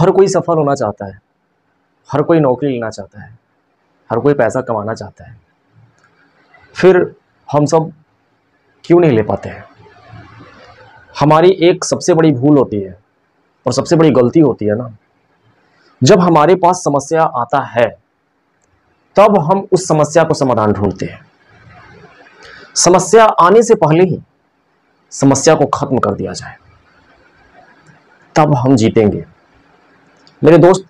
हर कोई सफल होना चाहता है, हर कोई नौकरी लेना चाहता है, हर कोई पैसा कमाना चाहता है। फिर हम सब क्यों नहीं ले पाते हैं? हमारी एक सबसे बड़ी भूल होती है और सबसे बड़ी गलती होती है ना। जब हमारे पास समस्या आता है, तब हम उस समस्या को समाधान ढूंढते हैं। समस्या आने से पहले ही समस्या को खत्म कर दिया जाए। तब हम जीतेंगे। मेरे दोस्त,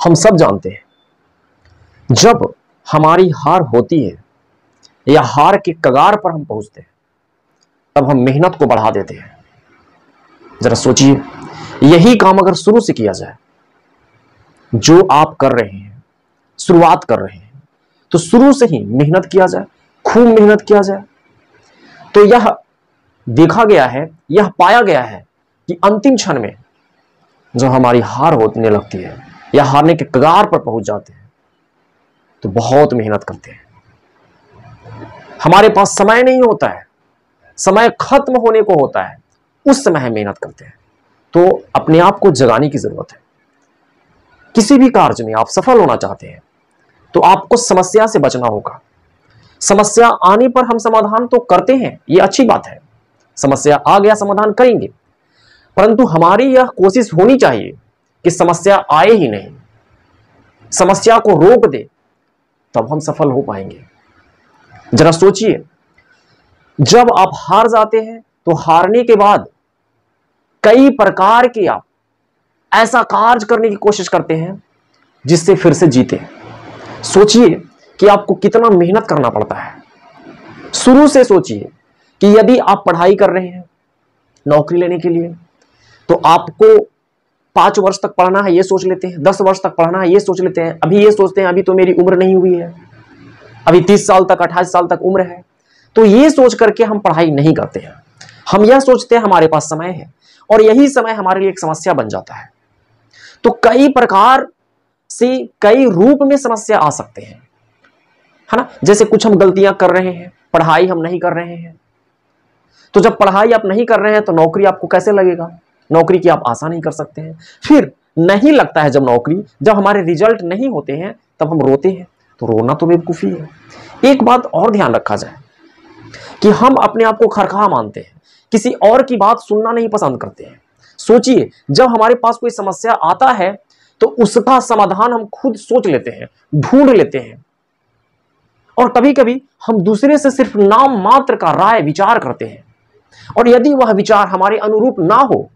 हम सब जानते हैं। जब हमारी हार होती है, या हार के कगार पर हम पहुँचते हैं, तब हम मेहनत को बढ़ा देते हैं। जरा सोचिए, यही काम अगर शुरू से किया जाए, जो आप कर रहे हैं, शुरुआत कर रहे हैं तो शुरू से ही मेहनत किया जाए, खूब मेहनत किया जाए। तो यह देखा गया है, यह पाया गया है कि अंतिम क्षण में जो हमारी हार होने लगती है या हारने के कगार पर पहुँच जाते हैं तो बहुत मेहनत करते हैं। हमारे पास समय नहीं होता है, समय खत्म होने को होता है, उस समय हम मेहनत करते हैं। तो अपने आप को जगाने की ज़रूरत है। किसी भी कार्य में आप सफल होना चाहते हैं तो आपको समस्या से बचना होगा। समस्या आने पर हम समाधान तो करते हैं, ये अच्छी बात है। समस्या आ गया, समाधान करेंगे। परंतु हमारी यह कोशिश होनी चाहिए कि समस्या आए ही नहीं। समस्या को रोक दे, तब हम सफल हो पाएँगे। जरा सोचिए, जब आप हार जाते हैं तो हारने के बाद कई प्रकार के आप ऐसा कार्य करने की कोशिश करते हैं, जिससे फिर से जीते। सोचिए कि आपको कितना मेहनत करना पड़ता है। शुरू से सोचिए कि यदि आप पढ़ाई कर रहे हैं, नौकरी लेने के लिए तो आपको पाँच वर्ष तक पढ़ना है, ये सोच लेते हैं। दस वर्ष तक पढ़ना है, ये सोच लेते हैं। अभी ये सोचते हैं, अभी तो मेरी उम्र नहीं हुई है। अभी तीस साल तक, अट्ठाईस साल तक उम्र है। तो ये सोच करके हम पढ़ाई नहीं करते हैं। हम यह सोचते हैं, हमारे पास समय है। और यही समय हमारे लिए एक समस्या बन जाता है। तो कई प्रकार से, कई रूप में समस्या आ सकते हैं। है ना? जैसे कुछ हम गलतियाँ कर रहे हैं, पढ़ाई हम नहीं कर रहे हैं। तो जब पढ़ाई आप नहीं कर रहे हैं तो नौकरी आपको कैसे लगेगा? नौकरी की आप आशा नहीं कर सकते हैं। फिर नहीं लगता है जब नौकरी, जब हमारे रिज़ल्ट नहीं होते हैं, तब हम रोते हैं। तो रोना तो बेवकूफ़ी है। एक बात और ध्यान रखा जाए कि हम अपने आप को खरखा मानते हैं। किसी और की बात सुनना नहीं पसंद करते हैं। सोचिए, जब हमारे पास कोई समस्या आता है तो उसका समाधान हम खुद सोच लेते हैं, ढूंढ लेते हैं। और कभी कभी हम दूसरे से सिर्फ़ नाम मात्र का राय विचार करते हैं। और यदि वह विचार हमारे अनुरूप ना हो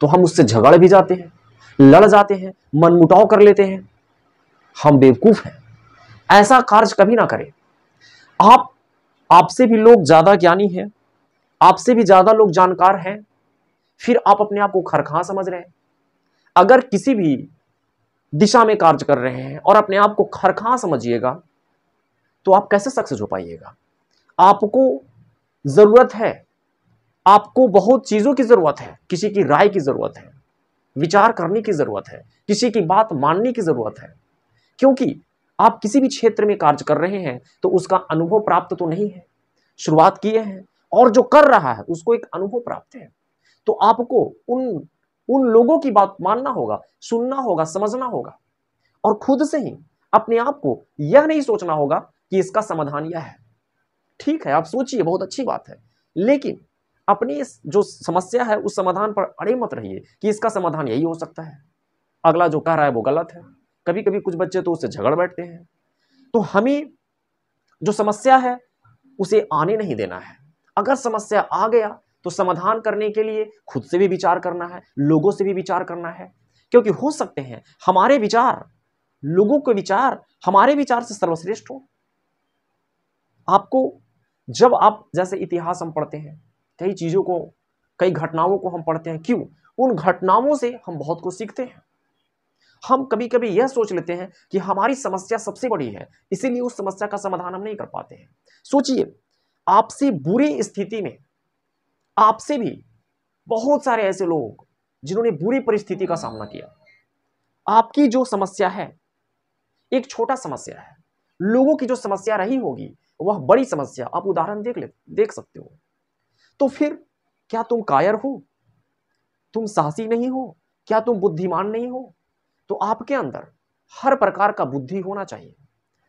तो हम उससे झगड़ भी जाते हैं, लड़ जाते हैं, मनमुटाव कर लेते हैं। हम बेवकूफ़ हैं। ऐसा कार्य कभी ना करें। आप, आपसे भी लोग ज़्यादा ज्ञानी हैं, आपसे भी ज़्यादा लोग जानकार हैं, फिर आप अपने आप को खरखा समझ रहे हैं? अगर किसी भी दिशा में कार्य कर रहे हैं और अपने आप को खरखा समझिएगा तो आप कैसे सक्सेस हो पाइएगा? आपको ज़रूरत है आपको बहुत चीज़ों की ज़रूरत है, किसी की राय की ज़रूरत है, विचार करने की ज़रूरत है, किसी की बात मानने की ज़रूरत है। क्योंकि आप किसी भी क्षेत्र में कार्य कर रहे हैं तो उसका अनुभव प्राप्त तो नहीं है। शुरुआत किए हैं और जो कर रहा है, उसको एक अनुभव प्राप्त है। तो आपको उन उन लोगों की बात मानना होगा, सुनना होगा, समझना होगा। और खुद से ही अपने आप को यह नहीं सोचना होगा कि इसका समाधान यह है। ठीक है, आप सोचिए, बहुत अच्छी बात है। लेकिन अपनी जो समस्या है, उस समाधान पर अड़े मत रहिए कि इसका समाधान यही हो सकता है। अगला जो कह रहा है, वो गलत है। कभी कभी कुछ बच्चे तो उससे झगड़ बैठते हैं। तो हमें जो समस्या है, उसे आने नहीं देना है। अगर समस्या आ गया तो समाधान करने के लिए खुद से भी विचार करना है, लोगों से भी विचार करना है। क्योंकि हो सकते हैं, हमारे विचार, लोगों के विचार, हमारे विचार से सर्वश्रेष्ठ हो। आपको, जब आप, जैसे इतिहास हम पढ़ते हैं कई चीज़ों को, कई घटनाओं को हम पढ़ते हैं। क्यों? उन घटनाओं से हम बहुत कुछ सीखते हैं। हम कभी कभी यह सोच लेते हैं कि हमारी समस्या सबसे बड़ी है, इसीलिए उस समस्या का समाधान हम नहीं कर पाते हैं। सोचिए, आपसे बुरी स्थिति में, आपसे भी बहुत सारे ऐसे लोग, जिन्होंने बुरी परिस्थिति का सामना किया। आपकी जो समस्या है, एक छोटा समस्या है। लोगों की जो समस्या रही होगी, वह बड़ी समस्या। आप उदाहरण देख ले, देख सकते हो। तो फिर क्या तुम कायर हो? तुम साहसी नहीं हो? क्या तुम बुद्धिमान नहीं हो? तो आपके अंदर हर प्रकार का बुद्धि होना चाहिए।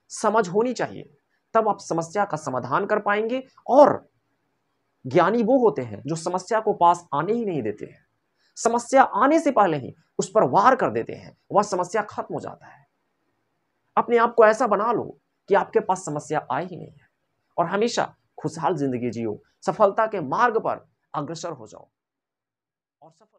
समझ होनी चाहिए। तब आप समस्या का समाधान कर पाएँगे और ज्ञानी वो होते हैं जो समस्या को पास आने ही नहीं देते हैं। समस्या आने से पहले ही उस पर वार कर देते हैं। वह समस्या खत्म हो जाता है। अपने आप को ऐसा बना लो कि आपके पास समस्या आए ही नहीं है। और हमेशा खुशहाल ज़िंदगी जियो। सफलता के मार्ग पर अग्रसर हो जाओ। और सफल